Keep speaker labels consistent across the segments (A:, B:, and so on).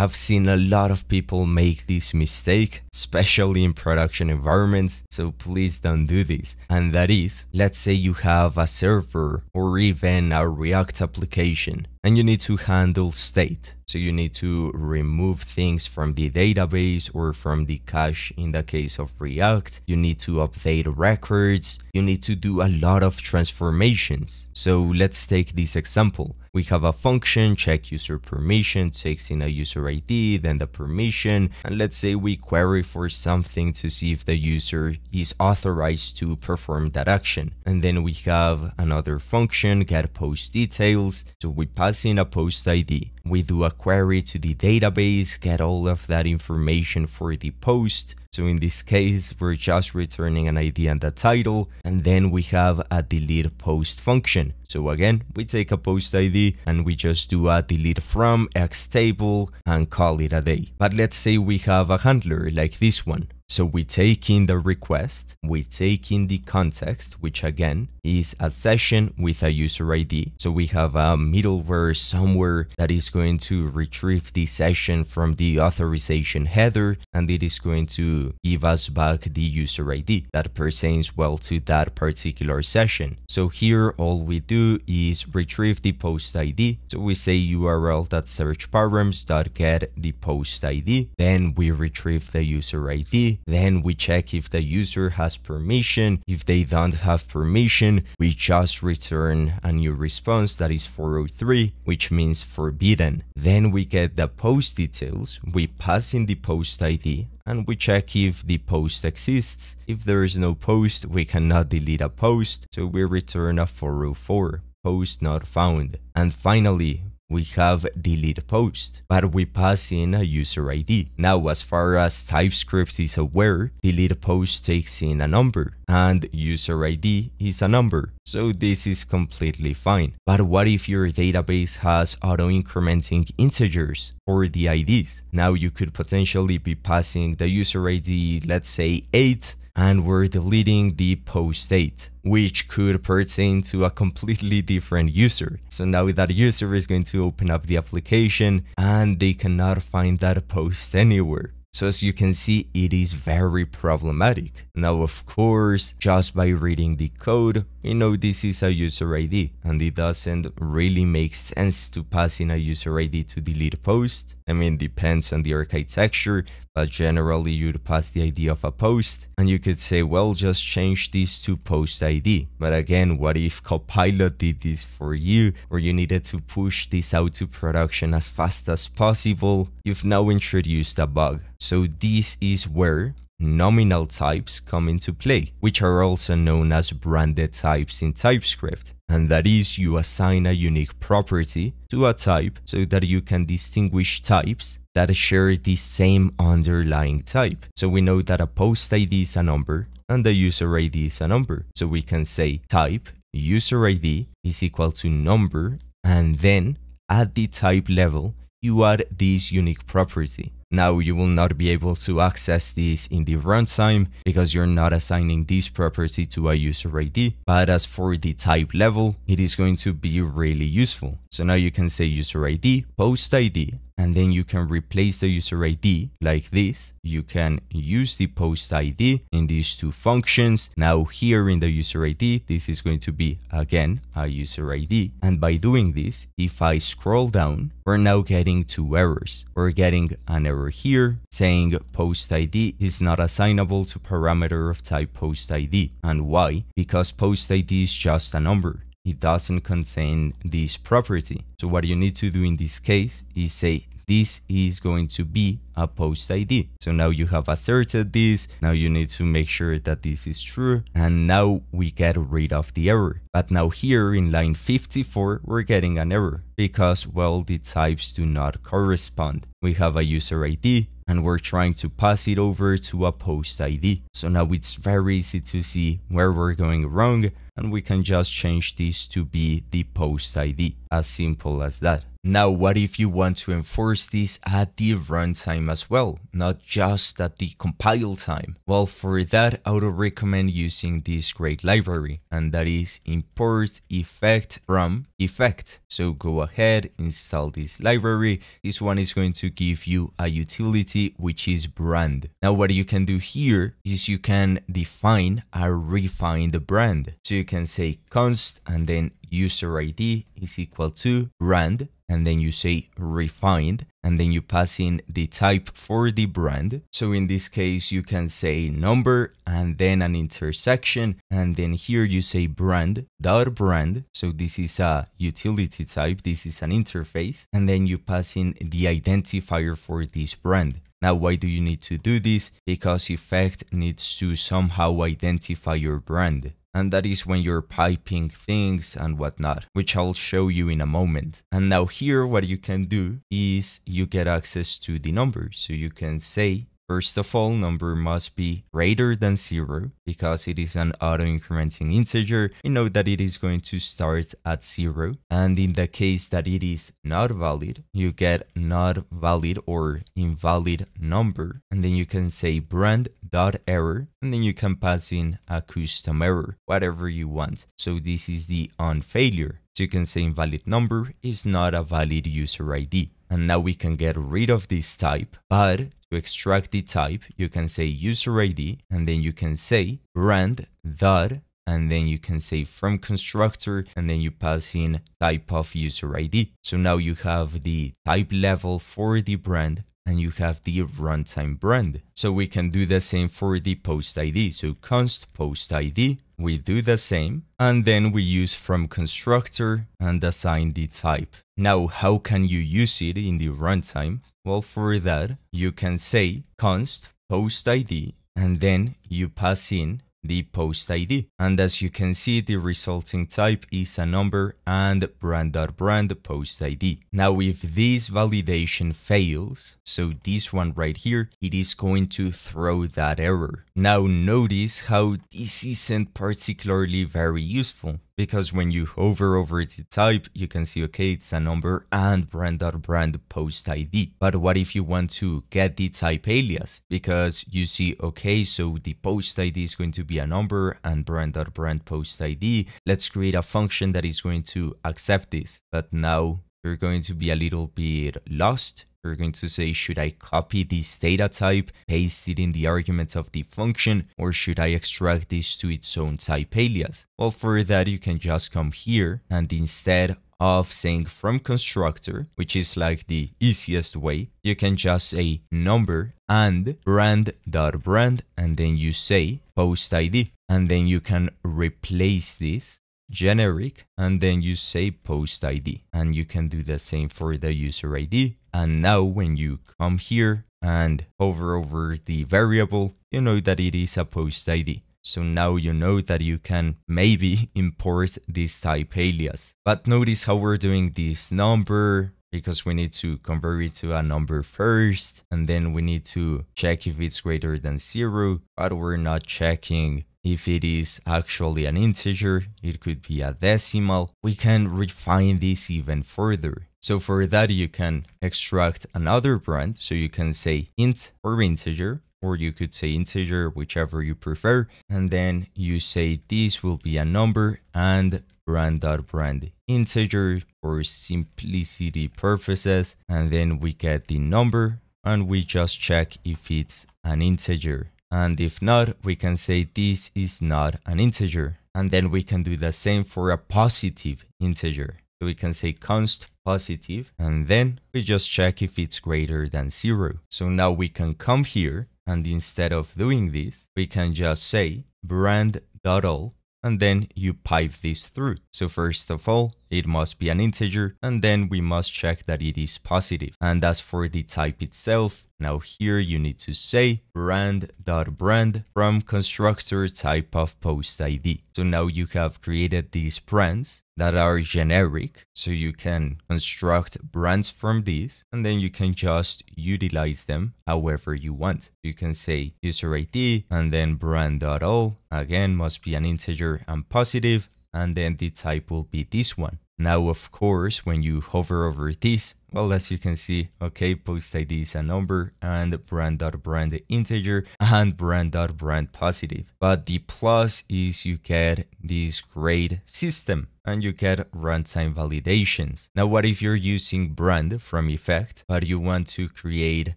A: I've seen a lot of people make this mistake, especially in production environments, so please don't do this. And that is, let's say you have a server or even a React application and you need to handle state. So you need to remove things from the database or from the cache in the case of React. You need to update records. You need to do a lot of transformations. So let's take this example. We have a function, check user permission, takes in a user ID, then the permission, and let's say we query for something to see if the user is authorized to perform that action. And then we have another function, get post details. So we pass in a post ID. We do a query to the database, get all of that information for the post. So in this case, we're just returning an ID and a title, and then we have a delete post function. So again, we take a post ID and we just do a delete from X table and call it a day. But let's say we have a handler like this one. So we take in the request, we take in the context, which again is a session with a user ID. So we have a middleware somewhere that is going to retrieve the session from the authorization header and it is going to give us back the user ID that pertains well to that particular session. So here all we do is retrieve the post ID. So we say url.search the post ID. Then we retrieve the user ID then we check if the user has permission. If they don't have permission, we just return a new response that is 403, which means forbidden. Then we get the post details. We pass in the post ID and we check if the post exists. If there is no post, we cannot delete a post, so we return a 404 post not found. And finally, we have delete post, but we pass in a user ID. Now, as far as TypeScript is aware, delete post takes in a number and user ID is a number. So this is completely fine. But what if your database has auto-incrementing integers for the IDs? Now you could potentially be passing the user ID, let's say 8, and we're deleting the post state, which could pertain to a completely different user. So now that user is going to open up the application and they cannot find that post anywhere. So as you can see, it is very problematic. Now, of course, just by reading the code, we know this is a user ID and it doesn't really make sense to pass in a user ID to delete a post. I mean, depends on the architecture, but generally you'd pass the ID of a post and you could say, well, just change this to post ID. But again, what if Copilot did this for you or you needed to push this out to production as fast as possible? You've now introduced a bug. So this is where nominal types come into play, which are also known as branded types in TypeScript. And that is you assign a unique property to a type so that you can distinguish types that share the same underlying type. So we know that a post ID is a number and the user ID is a number. So we can say type user ID is equal to number and then at the type level you add this unique property. Now you will not be able to access this in the runtime because you're not assigning this property to a user ID. But as for the type level, it is going to be really useful. So now you can say user ID, post ID, and then you can replace the user ID like this. You can use the post ID in these two functions. Now here in the user ID, this is going to be again a user ID. And by doing this, if I scroll down, we're now getting two errors. We're getting an error here saying post ID is not assignable to parameter of type post ID. And why? Because post ID is just a number. It doesn't contain this property. So what you need to do in this case is say this is going to be a post ID. So now you have asserted this. Now you need to make sure that this is true. And now we get rid of the error. But now here in line 54, we're getting an error because, well, the types do not correspond. We have a user ID and we're trying to pass it over to a post ID. So now it's very easy to see where we're going wrong and we can just change this to be the post ID, as simple as that. Now, what if you want to enforce this at the runtime as well, not just at the compile time? Well, for that, I would recommend using this great library, and that is import effect from effect. So go ahead, install this library. This one is going to give you a utility, which is brand. Now, what you can do here is you can define a refined brand. So you can say const and then user ID is equal to brand and then you say refined and then you pass in the type for the brand. So in this case, you can say number and then an intersection. And then here you say brand dot brand. So this is a utility type. This is an interface. And then you pass in the identifier for this brand. Now, why do you need to do this? Because Effect needs to somehow identify your brand and that is when you're piping things and whatnot, which I'll show you in a moment. And now here, what you can do is you get access to the number. So you can say First of all, number must be greater than zero because it is an auto-incrementing integer. You know that it is going to start at zero. And in the case that it is not valid, you get not valid or invalid number. And then you can say brand dot error and then you can pass in a custom error, whatever you want. So this is the on failure. So you can say invalid number is not a valid user ID. And now we can get rid of this type, but to extract the type, you can say user ID and then you can say brand dot and then you can say from constructor and then you pass in type of user ID. So now you have the type level for the brand and you have the runtime brand. So we can do the same for the post ID. So const post ID, we do the same, and then we use from constructor and assign the type. Now, how can you use it in the runtime? Well, for that, you can say const post ID, and then you pass in the post ID. And as you can see, the resulting type is a number and brand.brand post ID. Now, if this validation fails, so this one right here, it is going to throw that error. Now, notice how this isn't particularly very useful because when you hover over the type, you can see, okay, it's a number and brand.brand brand post ID. But what if you want to get the type alias? Because you see, okay, so the post ID is going to be a number and brand.brand brand post ID. Let's create a function that is going to accept this. But now you're going to be a little bit lost we're going to say, should I copy this data type, paste it in the argument of the function, or should I extract this to its own type alias? Well, for that, you can just come here and instead of saying from constructor, which is like the easiest way, you can just say number and brand dot brand, and then you say post ID, and then you can replace this generic and then you say post ID and you can do the same for the user ID and now when you come here and hover over the variable you know that it is a post ID so now you know that you can maybe import this type alias but notice how we're doing this number because we need to convert it to a number first and then we need to check if it's greater than zero but we're not checking if it is actually an integer, it could be a decimal. We can refine this even further. So for that, you can extract another brand. So you can say int or integer, or you could say integer, whichever you prefer. And then you say this will be a number and brand.brand brand integer for simplicity purposes. And then we get the number and we just check if it's an integer. And if not, we can say this is not an integer. And then we can do the same for a positive integer. We can say const positive, and then we just check if it's greater than zero. So now we can come here, and instead of doing this, we can just say brand.all and then you pipe this through. So first of all, it must be an integer, and then we must check that it is positive. And as for the type itself, now here you need to say brand.brand .brand from constructor type of post ID. So now you have created these brands that are generic. So you can construct brands from these and then you can just utilize them however you want. You can say user ID and then brand.all again must be an integer and positive and then the type will be this one. Now, of course, when you hover over this, well, as you can see, okay, post ID is a number and brand.brand integer and brand.brand positive. But the plus is you get this great system and you get runtime validations. Now, what if you're using brand from effect, but you want to create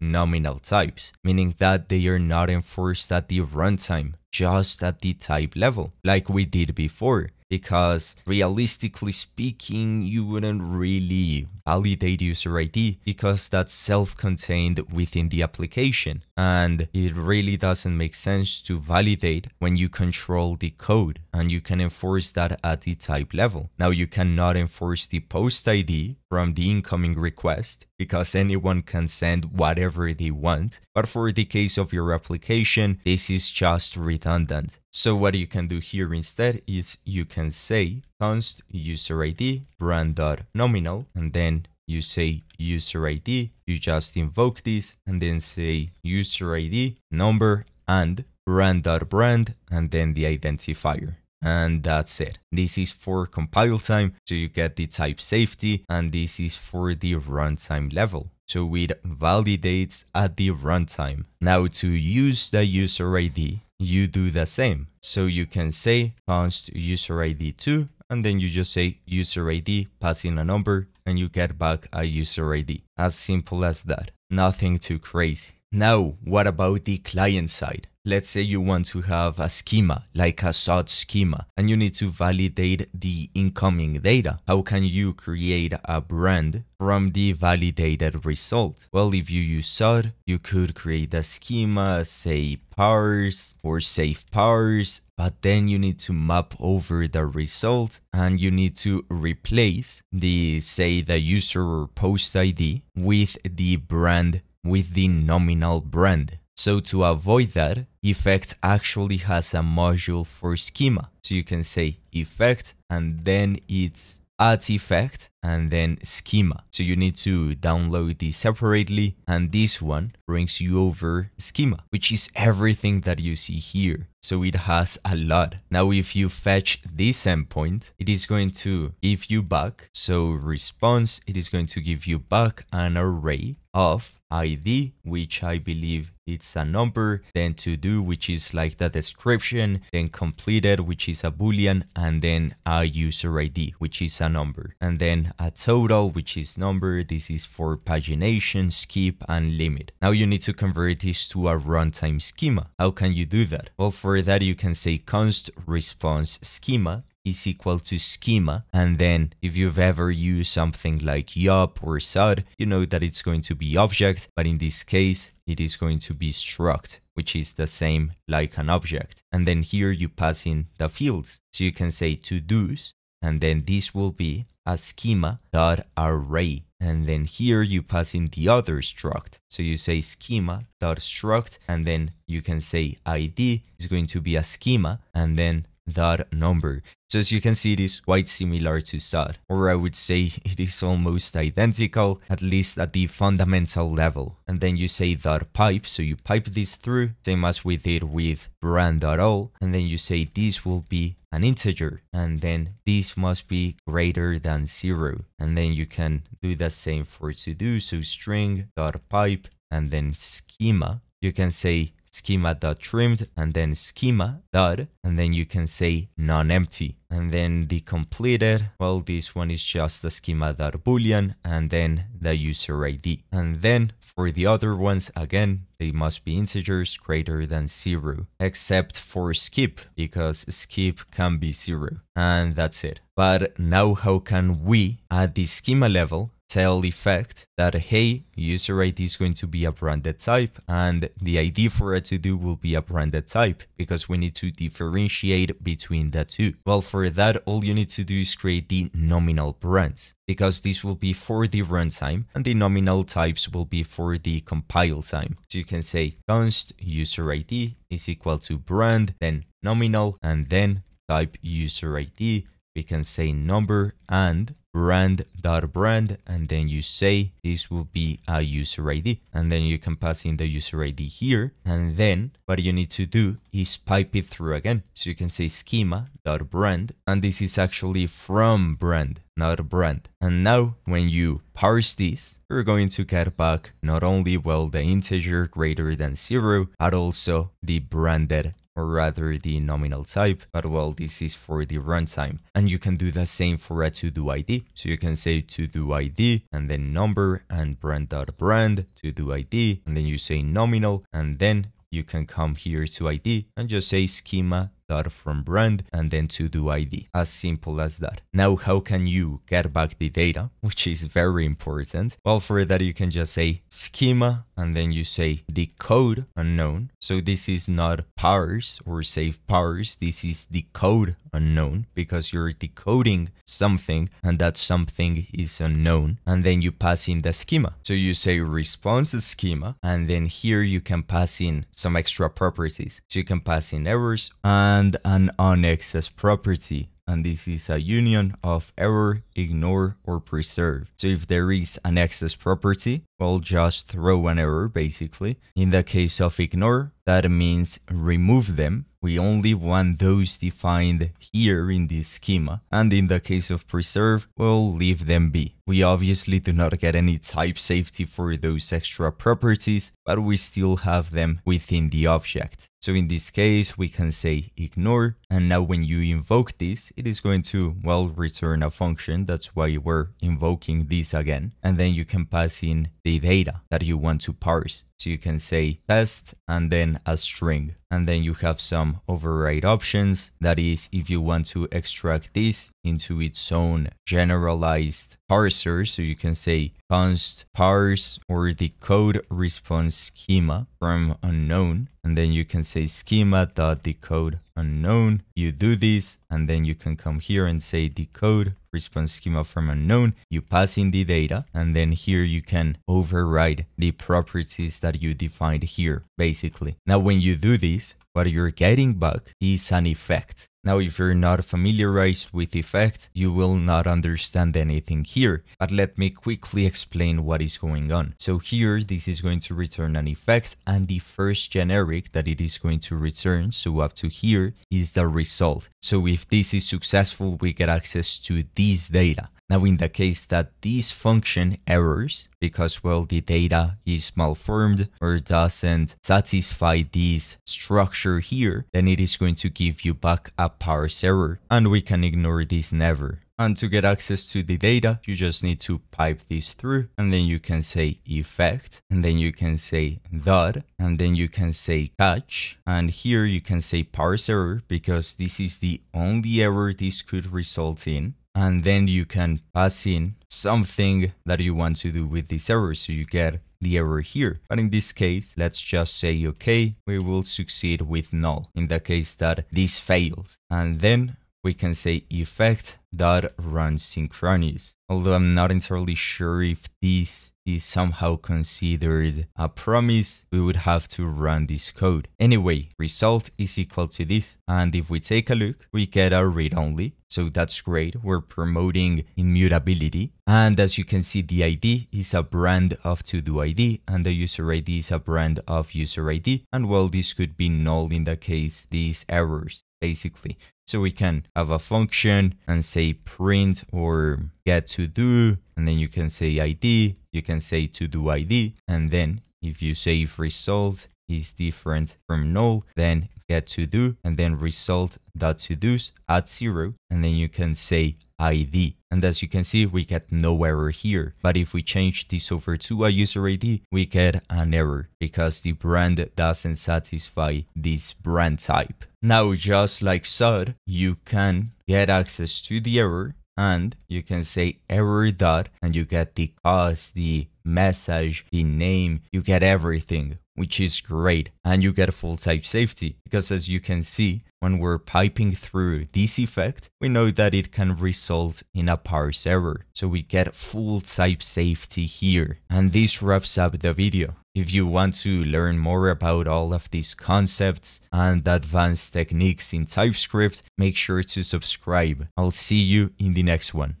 A: nominal types, meaning that they are not enforced at the runtime, just at the type level, like we did before because realistically speaking, you wouldn't really validate user ID because that's self-contained within the application. And it really doesn't make sense to validate when you control the code and you can enforce that at the type level. Now you cannot enforce the post ID from the incoming request because anyone can send whatever they want. But for the case of your application, this is just redundant. So what you can do here instead is you can say const user ID brand.nominal and then you say user ID, you just invoke this and then say user ID number and brand.brand and then the identifier and that's it. This is for compile time, so you get the type safety, and this is for the runtime level. So it validates at the runtime. Now to use the user ID, you do the same. So you can say const user ID 2, and then you just say user ID, pass in a number, and you get back a user ID. As simple as that. Nothing too crazy. Now, what about the client side? Let's say you want to have a schema, like a Zod schema, and you need to validate the incoming data. How can you create a brand from the validated result? Well, if you use Zod, you could create a schema, say powers or save powers, but then you need to map over the result and you need to replace the, say, the user or post ID with the brand with the nominal brand. So to avoid that, Effect actually has a module for schema. So you can say effect and then it's at effect and then schema. So you need to download these separately and this one brings you over schema, which is everything that you see here. So it has a lot. Now if you fetch this endpoint, it is going to give you back. So response, it is going to give you back an array of ID, which I believe it's a number, then to do, which is like the description, then completed, which is a boolean, and then a user ID, which is a number. And then a total, which is number. This is for pagination, skip, and limit. Now you need to convert this to a runtime schema. How can you do that? Well, for that you can say const response schema is equal to schema. And then if you've ever used something like yup or Zod, you know that it's going to be object, but in this case, it is going to be struct, which is the same like an object. And then here you pass in the fields. So you can say to do's, and then this will be a schema dot array. And then here you pass in the other struct. So you say schema dot struct, and then you can say ID is going to be a schema, and then that number. So as you can see, it is quite similar to Zod, or I would say it is almost identical, at least at the fundamental level. And then you say that pipe, so you pipe this through, same as we did with brand.all, and then you say this will be an integer, and then this must be greater than zero. And then you can do the same for to do, so string dot pipe, and then schema. You can say schema.trimmed and then schema dot and then you can say non-empty. And then the completed well this one is just the schema dot boolean and then the user id and then for the other ones again they must be integers greater than zero except for skip because skip can be zero. And that's it. But now how can we at the schema level tell effect that hey user id is going to be a branded type and the id for it to do will be a branded type because we need to differentiate between the two. Well for that all you need to do is create the nominal brands because this will be for the runtime and the nominal types will be for the compile time. So you can say const user id is equal to brand then nominal and then type user id we can say number and brand dot brand and then you say this will be a user id and then you can pass in the user id here. And then what you need to do is pipe it through again. So you can say schema dot brand. And this is actually from brand not brand. And now when you parse this you're going to get back not only well the integer greater than zero but also the branded or rather the nominal type, but well, this is for the runtime. And you can do the same for a to-do ID. So you can say to-do ID and then number and brand.brand to-do ID, and then you say nominal, and then you can come here to ID and just say schema dot from brand and then to do ID. As simple as that. Now, how can you get back the data, which is very important? Well, for that, you can just say schema and then you say decode unknown. So this is not parse or safe parse. This is decode unknown because you're decoding something and that something is unknown. And then you pass in the schema. So you say response schema and then here you can pass in some extra properties. So you can pass in errors and an onExcess property and this is a union of error, ignore, or preserve. So if there is an excess property, we'll just throw an error basically. In the case of ignore, that means remove them. We only want those defined here in this schema. And in the case of preserve, we'll leave them be. We obviously do not get any type safety for those extra properties, but we still have them within the object. So in this case, we can say ignore. And now when you invoke this, it is going to, well, return a function. That's why we're invoking this again. And then you can pass in the data that you want to parse. So you can say test and then a string. And then you have some override options. That is, if you want to extract this into its own generalized parser. So you can say const parse or decode response schema from unknown. And then you can say schema.decode unknown. You do this, and then you can come here and say decode response schema from unknown. You pass in the data, and then here you can override the properties that you defined here, basically. Now, when you do this, what you're getting back is an effect. Now, if you're not familiarized with effect, you will not understand anything here, but let me quickly explain what is going on. So here, this is going to return an effect, and the first generic that it is going to return, so up to here, is the result. So if this is successful, we get access to this data. Now, in the case that this function errors because, well, the data is malformed or doesn't satisfy this structure here, then it is going to give you back a parse error and we can ignore this never. And to get access to the data, you just need to pipe this through and then you can say effect and then you can say dot and then you can say catch. And here you can say parse error because this is the only error this could result in and then you can pass in something that you want to do with this error so you get the error here. But in this case, let's just say, okay, we will succeed with null in the case that this fails. And then we can say effect dot run synchronous. Although I'm not entirely sure if this is somehow considered a promise, we would have to run this code. Anyway, result is equal to this. And if we take a look, we get a read only. So that's great. We're promoting immutability. And as you can see, the ID is a brand of to-do ID and the user ID is a brand of user ID. And well, this could be null in the case these errors basically. So we can have a function and say print or get to do, and then you can say ID, you can say to do ID, and then if you say if result is different from null, then get to do, and then result dot to do's at zero, and then you can say ID. And as you can see, we get no error here. But if we change this over to a user ID, we get an error because the brand doesn't satisfy this brand type. Now, just like Zod, you can get access to the error and you can say error dot and you get the cause, the message, the name, you get everything, which is great. And you get full type safety because as you can see, when we're piping through this effect, we know that it can result in a parse error. So we get full type safety here. And this wraps up the video. If you want to learn more about all of these concepts and advanced techniques in TypeScript, make sure to subscribe. I'll see you in the next one.